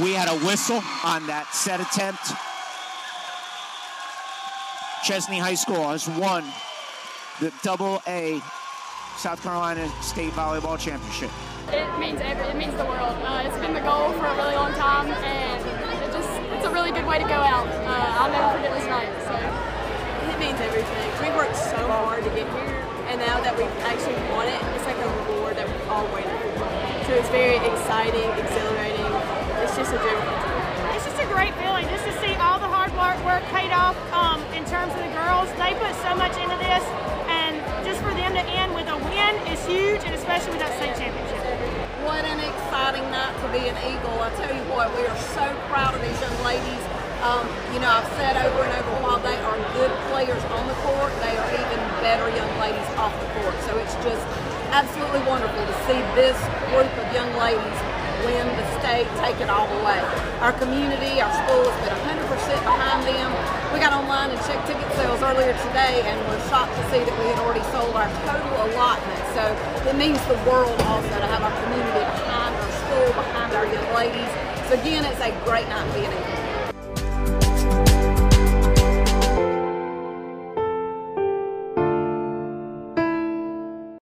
We had a whistle on that set attempt. Chesnee High School has won the double A South Carolina State Volleyball Championship. It means every, it means the world. Uh, it's been the goal for a really long time, and it just it's a really good way to go out. Uh, I'll never forget this night. So it means everything. We worked so hard to get here, and now that we've actually paid off um, in terms of the girls. They put so much into this, and just for them to end with a win is huge, and especially with that state championship. What an exciting night to be an Eagle. I tell you what, we are so proud of these young ladies. Um, you know, I've said over and over while they are good players on the court, they are even better young ladies off the court. So it's just absolutely wonderful to see this group of young ladies win the state, take it all the way. Our community, our school has been a 100% sales earlier today and we're shocked to see that we had already sold our total allotment. So it means the world also to have our community behind our school, behind our young ladies. So again, it's a great night being in